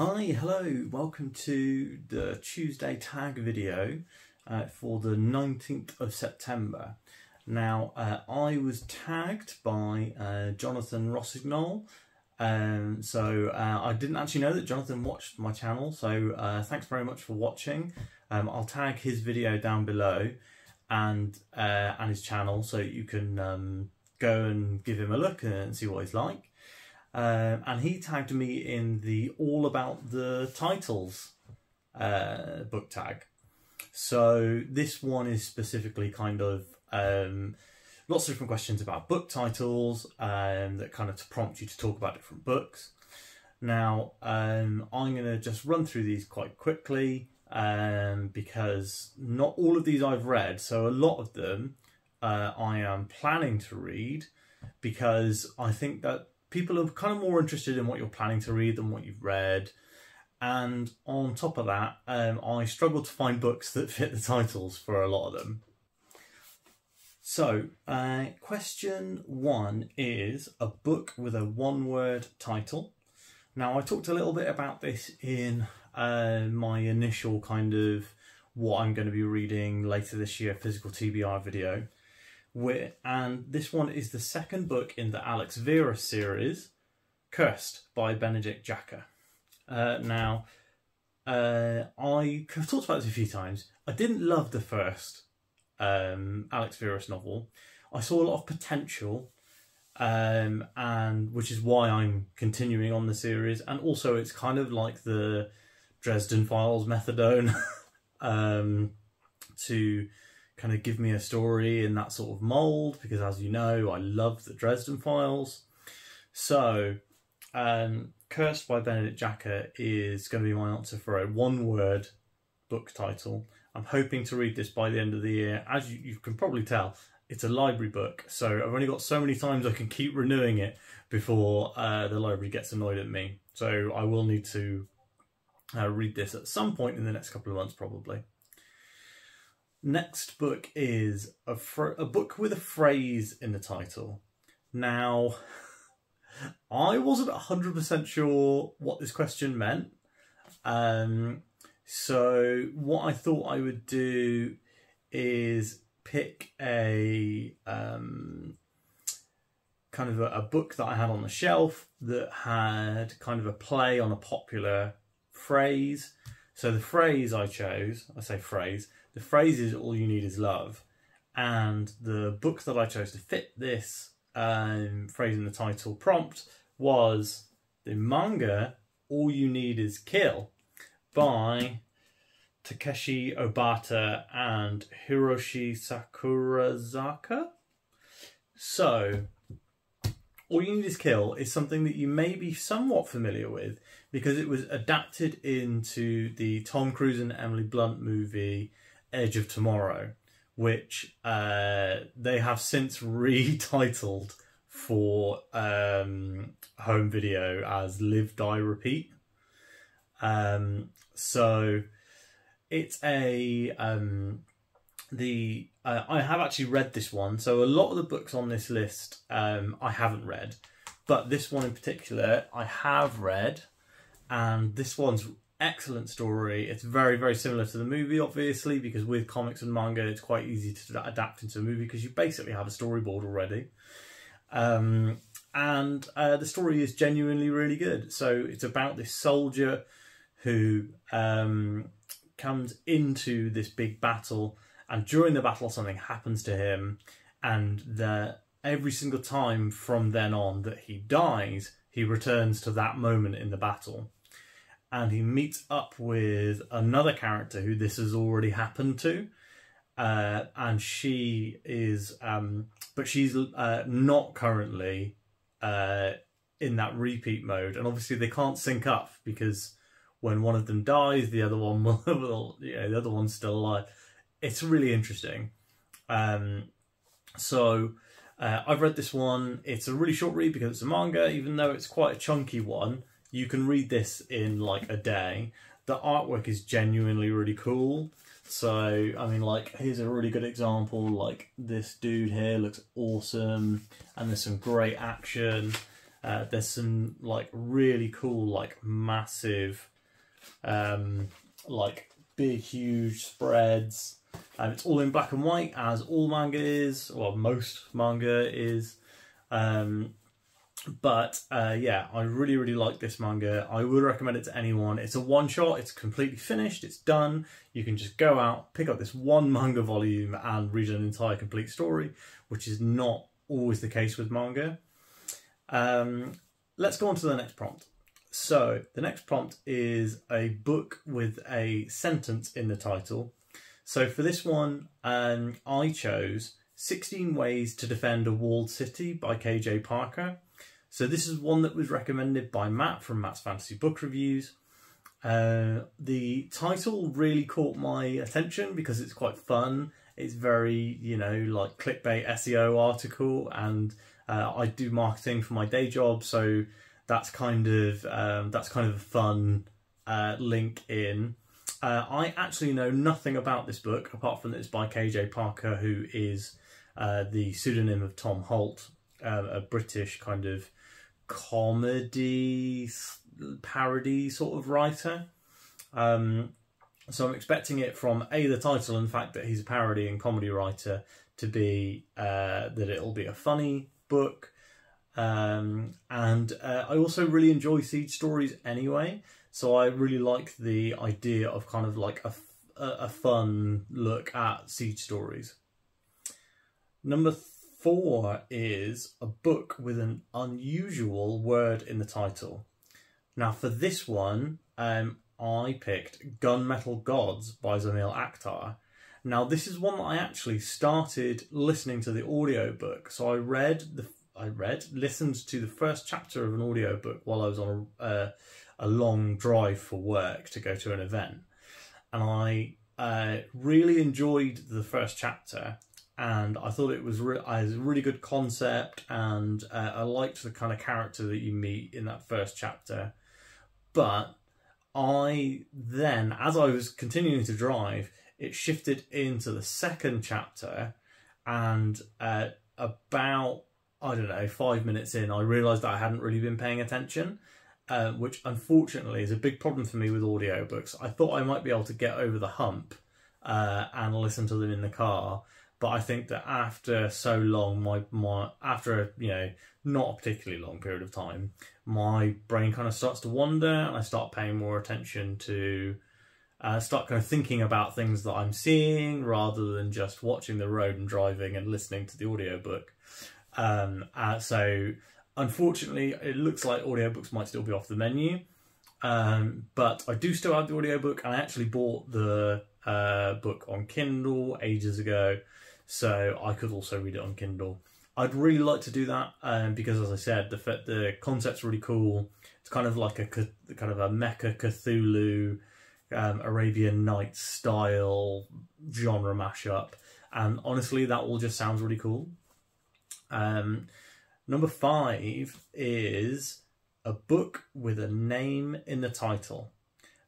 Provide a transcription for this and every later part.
Hi, hello, welcome to the Tuesday tag video uh, for the 19th of September. Now, uh, I was tagged by uh, Jonathan Rossignol, um, so uh, I didn't actually know that Jonathan watched my channel, so uh, thanks very much for watching. Um, I'll tag his video down below and uh, and his channel so you can um, go and give him a look and see what he's like. Um, and he tagged me in the All About the Titles uh, book tag. So this one is specifically kind of um, lots of different questions about book titles um, that kind of to prompt you to talk about different books. Now, um, I'm going to just run through these quite quickly um, because not all of these I've read, so a lot of them uh, I am planning to read because I think that people are kind of more interested in what you're planning to read than what you've read. And on top of that, um, I struggle to find books that fit the titles for a lot of them. So, uh, question one is a book with a one word title. Now, I talked a little bit about this in uh, my initial kind of what I'm going to be reading later this year physical TBR video and this one is the second book in the Alex Verus series, Cursed by Benedict Jacka. Uh, now, uh, I have talked about this a few times. I didn't love the first um, Alex Verus novel. I saw a lot of potential, um, and which is why I'm continuing on the series. And also, it's kind of like the Dresden Files methadone um, to kind of give me a story in that sort of mold because as you know I love the Dresden Files. So um, Cursed by Benedict Jacka is going to be my answer for a one word book title. I'm hoping to read this by the end of the year. As you, you can probably tell, it's a library book, so I've only got so many times I can keep renewing it before uh, the library gets annoyed at me. So I will need to uh, read this at some point in the next couple of months, probably. Next book is a, a book with a phrase in the title. Now, I wasn't 100% sure what this question meant. Um, so, what I thought I would do is pick a um, kind of a, a book that I had on the shelf that had kind of a play on a popular phrase. So, the phrase I chose, I say phrase, the phrase is all you need is love. And the book that I chose to fit this um, phrase in the title prompt was the manga All You Need Is Kill by Takeshi Obata and Hiroshi Sakurazaka. So, All You Need Is Kill is something that you may be somewhat familiar with because it was adapted into the Tom Cruise and Emily Blunt movie Edge of Tomorrow, which uh, they have since retitled for um, home video as Live Die Repeat. Um, so it's a um, the uh, I have actually read this one. So a lot of the books on this list um, I haven't read, but this one in particular I have read, and this one's excellent story. It's very, very similar to the movie, obviously, because with comics and manga, it's quite easy to adapt into a movie because you basically have a storyboard already. Um, and uh, the story is genuinely really good. So it's about this soldier who um, comes into this big battle, and during the battle, something happens to him, and that every single time from then on that he dies, he returns to that moment in the battle and he meets up with another character who this has already happened to. Uh, and she is, um, but she's uh, not currently uh, in that repeat mode. And obviously, they can't sync up because when one of them dies, the other one will, will you know, the other one's still alive. It's really interesting. Um, so uh, I've read this one. It's a really short read because it's a manga, even though it's quite a chunky one you can read this in like a day. The artwork is genuinely really cool. So, I mean, like, here's a really good example. Like, this dude here looks awesome, and there's some great action. Uh, there's some like really cool, like massive, um, like big, huge spreads. And it's all in black and white, as all manga is. Well, most manga is. Um, but uh, yeah, I really, really like this manga. I would recommend it to anyone. It's a one shot, it's completely finished, it's done. You can just go out, pick up this one manga volume, and read an entire complete story, which is not always the case with manga. Um, let's go on to the next prompt. So, the next prompt is a book with a sentence in the title. So, for this one, um, I chose 16 Ways to Defend a Walled City by KJ Parker. So this is one that was recommended by Matt from Matt's Fantasy Book Reviews. Uh, the title really caught my attention because it's quite fun. It's very, you know, like clickbait SEO article, and uh, I do marketing for my day job, so that's kind of um, that's kind of a fun uh, link in. Uh, I actually know nothing about this book apart from that it's by KJ Parker, who is uh, the pseudonym of Tom Holt, uh, a British kind of comedy parody sort of writer. Um, so I'm expecting it from a the title and the fact that he's a parody and comedy writer to be uh, that it'll be a funny book. Um, and uh, I also really enjoy siege stories anyway, so I really like the idea of kind of like a, a fun look at siege stories. Number four is a book with an unusual word in the title. Now, for this one, um, I picked Gunmetal Gods by Zamil Akhtar. Now, this is one that I actually started listening to the audiobook. So I read the I read, listened to the first chapter of an audiobook while I was on a, uh, a long drive for work to go to an event. And I uh, really enjoyed the first chapter and I thought it was, re- a really good concept, and uh, I liked the kind of character that you meet in that first chapter. But I then, as I was continuing to drive, it shifted into the second chapter, and uh, about I don't know five minutes in, I realised that I hadn't really been paying attention. Uh, which unfortunately is a big problem for me with audiobooks. I thought I might be able to get over the hump uh, and listen to them in the car, but I think that after so long, my my after a, you know not a particularly long period of time, my brain kind of starts to wander, and I start paying more attention to. Uh, start kind of thinking about things that I'm seeing rather than just watching the road and driving and listening to the audiobook. Um, uh, so, unfortunately, it looks like audiobooks might still be off the menu. Um, but I do still have the audiobook, and I actually bought the uh, book on Kindle ages ago so I could also read it on Kindle. I'd really like to do that um, because, as I said, the the concept's really cool. It's kind of like a kind of a Mecha Cthulhu, um, Arabian Nights style genre mashup, and honestly, that all just sounds really cool. Um, number five is a book with a name in the title.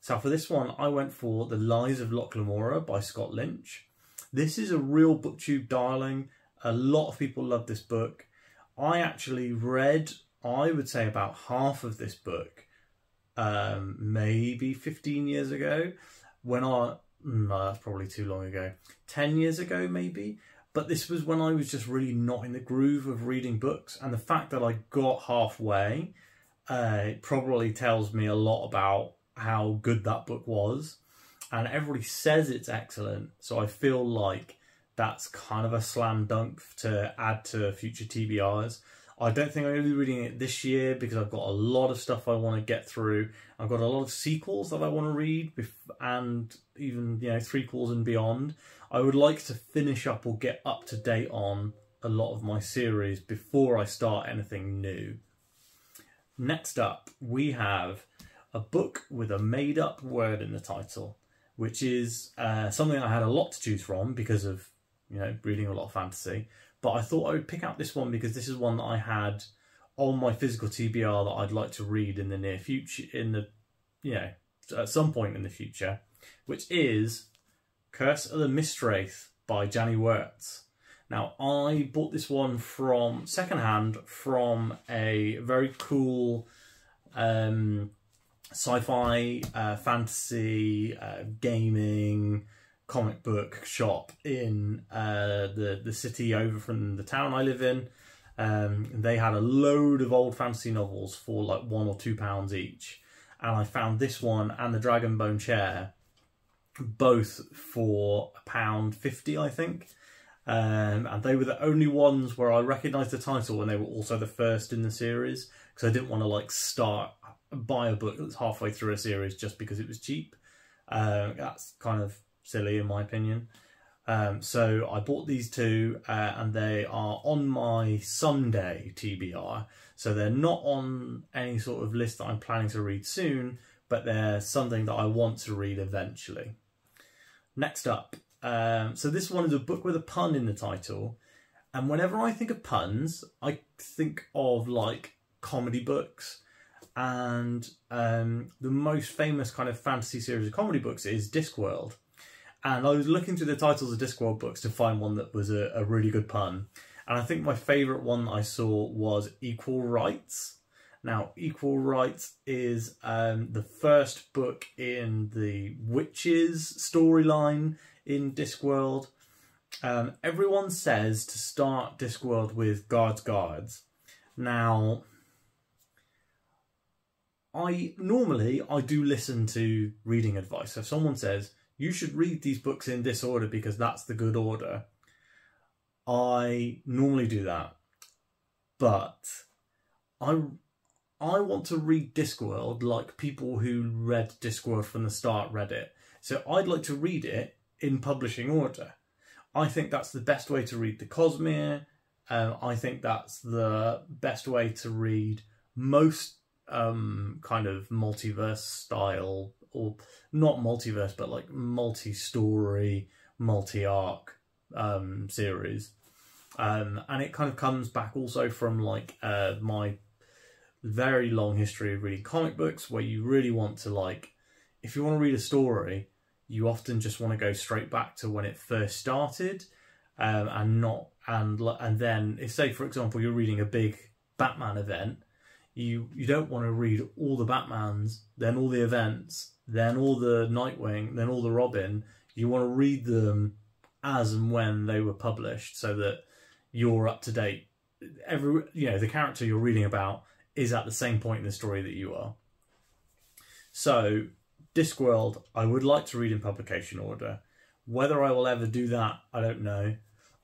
So for this one, I went for The Lies of Locke Lamora by Scott Lynch. This is a real booktube darling. A lot of people love this book. I actually read, I would say, about half of this book, um, maybe 15 years ago. When I, no, that's probably too long ago. 10 years ago, maybe. But this was when I was just really not in the groove of reading books. And the fact that I got halfway uh, probably tells me a lot about how good that book was and everybody says it's excellent. So I feel like that's kind of a slam dunk to add to future TBRs. I don't think I'm going to be reading it this year because I've got a lot of stuff I want to get through. I've got a lot of sequels that I want to read and even, you know, threequels and beyond. I would like to finish up or get up to date on a lot of my series before I start anything new. Next up, we have a book with a made up word in the title which is uh, something I had a lot to choose from because of you know reading a lot of fantasy. But I thought I would pick out this one because this is one that I had on my physical TBR that I'd like to read in the near future, in the you know at some point in the future, which is Curse of the Mistwraith by Janny Wurts. Now, I bought this one from secondhand from a very cool um, sci-fi, uh, fantasy, uh, gaming, comic book shop in uh, the the city over from the town I live in. Um, they had a load of old fantasy novels for like one or two pounds each, and I found this one and the Dragonbone chair both for a pound fifty, I think. Um, and they were the only ones where I recognised the title, and they were also the first in the series because I didn't want to like start buy a book that's halfway through a series just because it was cheap. Uh, that's kind of silly in my opinion. Um, so I bought these two, uh, and they are on my Sunday TBR. So they're not on any sort of list that I'm planning to read soon, but they're something that I want to read eventually. Next up, um, so this one is a book with a pun in the title, and whenever I think of puns, I think of like comedy books. And um, the most famous kind of fantasy series of comedy books is Discworld. And I was looking through the titles of Discworld books to find one that was a, a really good pun. And I think my favourite one I saw was Equal Rites. Now, Equal Rites is um, the first book in the Witches storyline in Discworld. Um, everyone says to start Discworld with Guards Guards. Now, I normally I do listen to reading advice. So if someone says you should read these books in this order because that's the good order, I normally do that. But I I want to read Discworld like people who read Discworld from the start read it. So I'd like to read it in publishing order. I think that's the best way to read the Cosmere. Um, I think that's the best way to read most um, kind of multiverse style, or not multiverse, but like multi-story, multi-arc um, series. Um, and it kind of comes back also from like uh, my very long history of reading comic books, where you really want to like, if you want to read a story, you often just want to go straight back to when it first started, um, and not and and then if say for example you're reading a big Batman event, you you don't want to read all the Batmans, then all the events, then all the Nightwing, then all the Robin. You want to read them as and when they were published, so that you're up to date. Every you know the character you're reading about is at the same point in the story that you are. So Discworld, I would like to read in publication order. Whether I will ever do that, I don't know.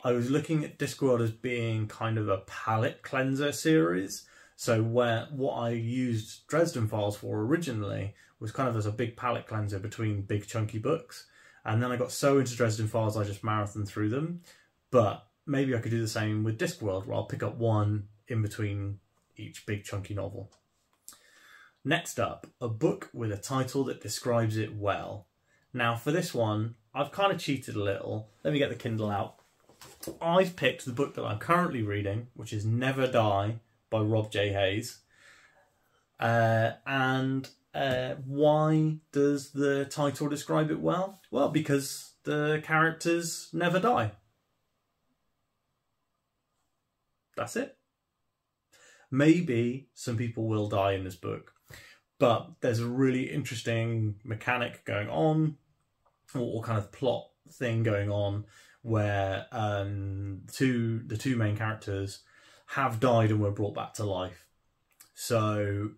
I was looking at Discworld as being kind of a palette cleanser series. So where what I used Dresden Files for originally was kind of as a big palette cleanser between big chunky books. And then I got so into Dresden Files I just marathon through them. But maybe I could do the same with Discworld where I'll pick up one in between each big chunky novel. Next up, a book with a title that describes it well. Now, for this one, I've kind of cheated a little. Let me get the Kindle out. I've picked the book that I'm currently reading, which is Never Die by Rob J. Hayes. Uh, and uh, why does the title describe it well? Well, because the characters never die. That's it. Maybe some people will die in this book, but there's a really interesting mechanic going on, or, kind of plot thing going on, where um, two the two main characters have died and were brought back to life. So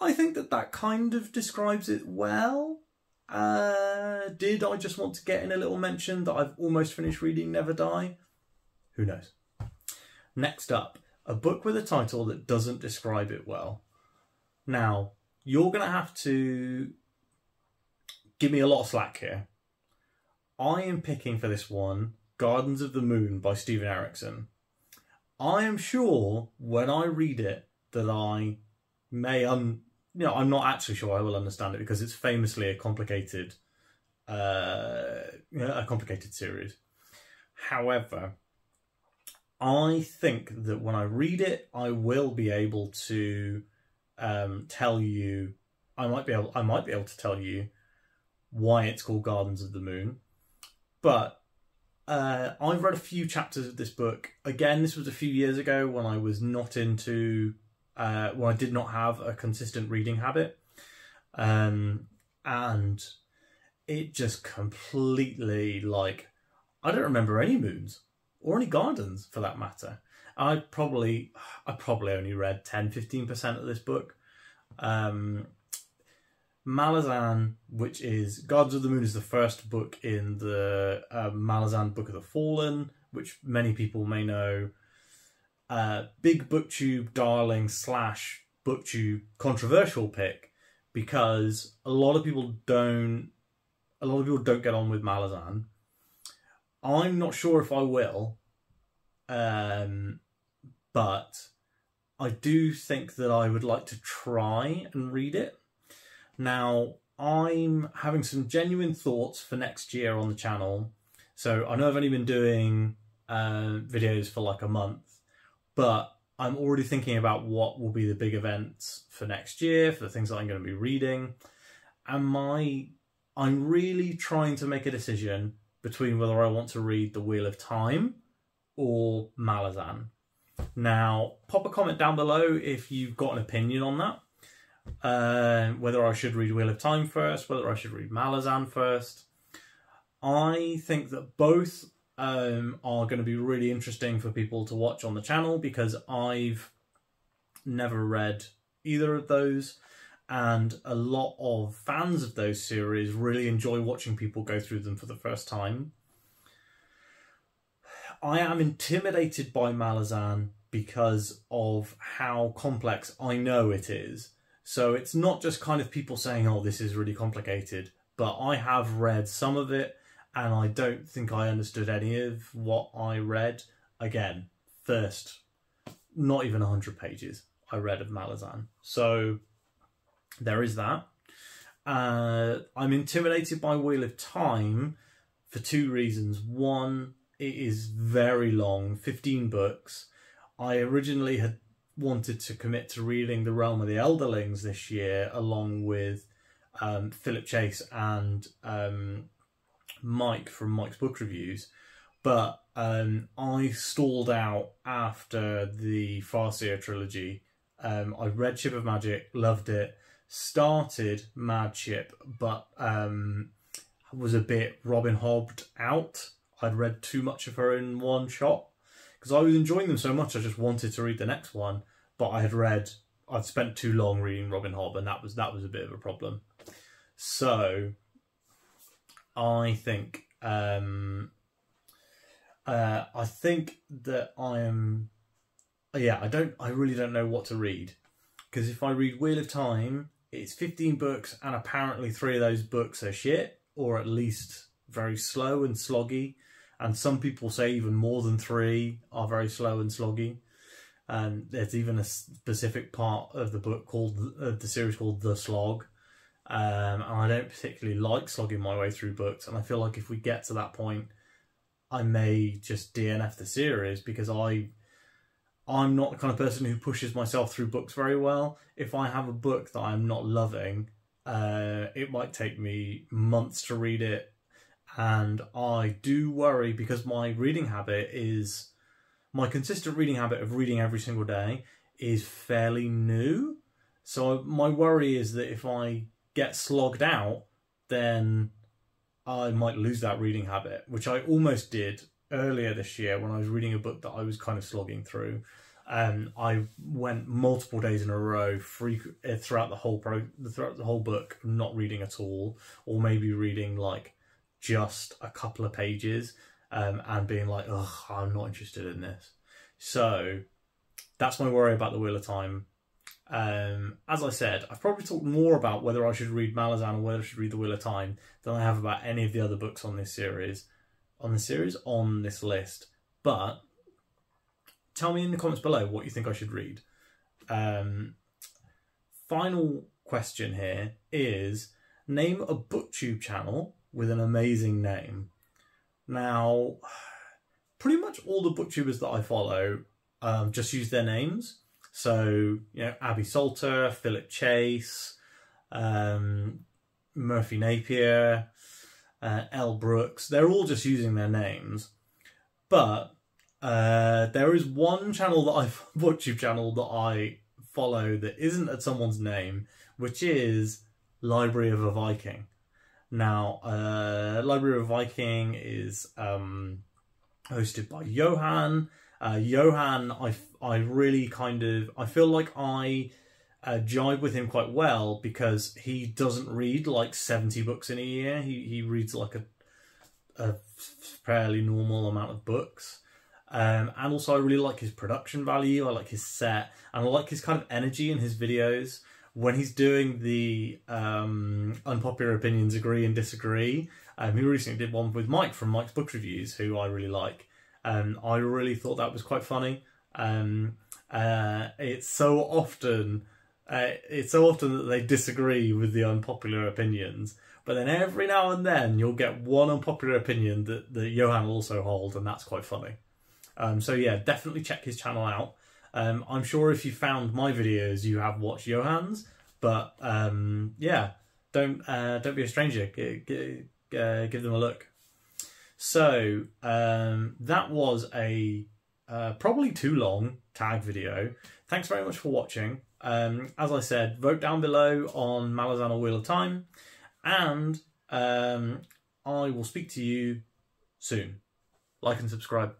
I think that that kind of describes it well. Uh, did I just want to get in a little mention that I've almost finished reading Never Die? Who knows? Next up, a book with a title that doesn't describe it well. Now, you're going to have to give me a lot of slack here. I am picking for this one Gardens of the Moon by Stephen Erikson. I am sure when I read it that I may un you know, I'm not actually sure I will understand it because it's famously a complicated uh a complicated series. However, I think that when I read it, I will be able to um, tell you. I might be able. I might be able to tell you why it's called Gardens of the Moon, but uh, I've read a few chapters of this book. Again, this was a few years ago when I was not into, uh, when I did not have a consistent reading habit. Um, and it just completely, like, I don't remember any moons or any gardens for that matter. I probably, I probably only read 10, 15% of this book. Um, Malazan, which is Gods of the Moon, is the first book in the uh, Malazan Book of the Fallen, which many people may know. Uh, big booktube darling slash booktube controversial pick because a lot of people don't a lot of people don't get on with Malazan. I'm not sure if I will, um, but I do think that I would like to try and read it. Now, I'm having some genuine thoughts for next year on the channel. So I know I've only been doing uh, videos for like a month, but I'm already thinking about what will be the big events for next year, for the things that I'm going to be reading. And my, I'm really trying to make a decision between whether I want to read The Wheel of Time or Malazan. Now, pop a comment down below if you've got an opinion on that. Uh, whether I should read Wheel of Time first, whether I should read Malazan first. I think that both um, are going to be really interesting for people to watch on the channel because I've never read either of those and a lot of fans of those series really enjoy watching people go through them for the first time. I am intimidated by Malazan because of how complex I know it is. So it's not just kind of people saying, oh, this is really complicated, but I have read some of it and I don't think I understood any of what I read. Again, first, not even 100 pages I read of Malazan. So there is that. Uh, I'm intimidated by Wheel of Time for two reasons. One, it is very long, 15 books. I originally had wanted to commit to reading The Realm of the Elderlings this year, along with um, Philip Chase and um, Mike from Mike's Book Reviews. But um, I stalled out after the Farseer trilogy. Um, I read Ship of Magic, loved it, started Mad Ship, but um, was a bit Robin Hobbed out. I'd read too much of her in one shot because I was enjoying them so much. I just wanted to read the next one, but I had read, I'd spent too long reading Robin Hobb, and that was that was a bit of a problem. So, I think um, uh, I think that I am. Yeah, I don't. I really don't know what to read because if I read Wheel of Time, it's fifteen books, and apparently three of those books are shit, or at least very slow and sloggy. And some people say even more than three are very slow and sloggy and there's even a specific part of the book called uh, the series called the slog. Um, and i don't particularly like slogging my way through books. And i feel like if we get to that point i may just dnf the series because i i'm not the kind of person who pushes myself through books very well. If i have a book that i'm not loving uh, it might take me months to read it and i do worry because my reading habit is my consistent reading habit of reading every single day is fairly new. So my worry is that if I get slogged out, then I might lose that reading habit, which I almost did earlier this year when I was reading a book that I was kind of slogging through. Um, I went multiple days in a row, free, uh, throughout the whole pro, throughout the whole book, not reading at all, or maybe reading like just a couple of pages, um, and being like, ugh, I'm not interested in this. So that's my worry about the Wheel of Time. Um, as I said, I've probably talked more about whether I should read Malazan or whether I should read the Wheel of Time than I have about any of the other books on this series, on the series on this list. But tell me in the comments below what you think I should read. Um, final question here is name a booktube channel with an amazing name. Now, pretty much all the booktubers that I follow um, just use their names. So, you know, Abby Salter, Philip Chase, um, Merphy Napier, uh, Elle Brooks, they're all just using their names. But uh, there is one channel that I YouTube channel that I follow that isn't at someone's name, which is Library of a Viking. Now, uh, Library of Viking is um, hosted by Johan. Uh, Johan, I, I really kind of I feel like I uh, jibe with him quite well because he doesn't read like seventy books in a year. He he reads like a a fairly normal amount of books. Um, and also, I really like his production value. I like his set, and I like his kind of energy in his videos when he's doing the um, unpopular opinions, agree and disagree. Um, he recently did one with Mike from Mike's Book Reviews, who I really like. Um, I really thought that was quite funny. Um, uh, it's so often, uh, it's so often that they disagree with the unpopular opinions, but then every now and then you'll get one unpopular opinion that, that Johan also hold, and that's quite funny. Um, so yeah, definitely check his channel out. Um, I'm sure if you found my videos, you have watched Johan's, but um, yeah, don't uh, don't be a stranger. G- uh, give them a look. So um, that was a uh, probably too long tag video. Thanks very much for watching. Um, as I said, vote down below on Malazan or Wheel of Time, and um, I will speak to you soon. Like and subscribe.